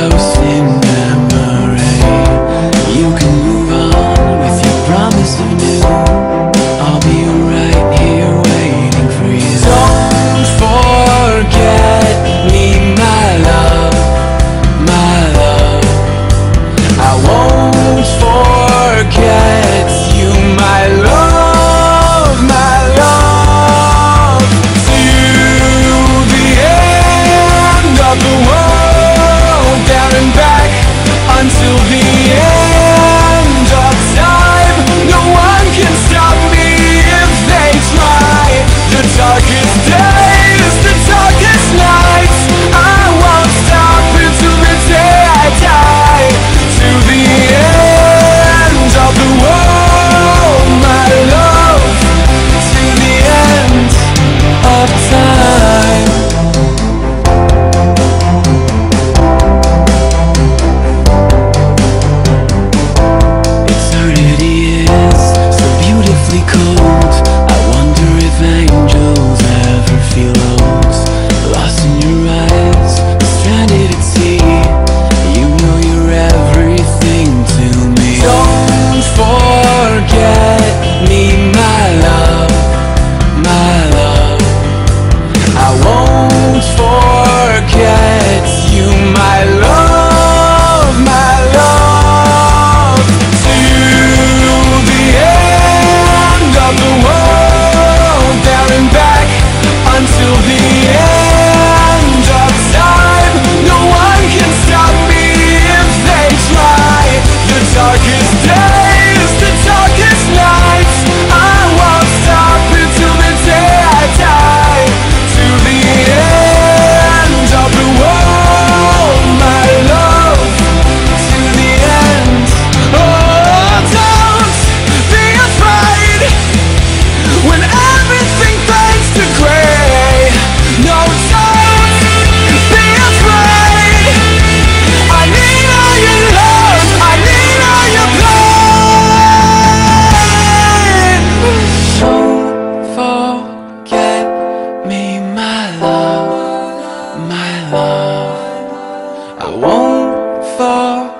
Eu sei. cool. my love. I won't fall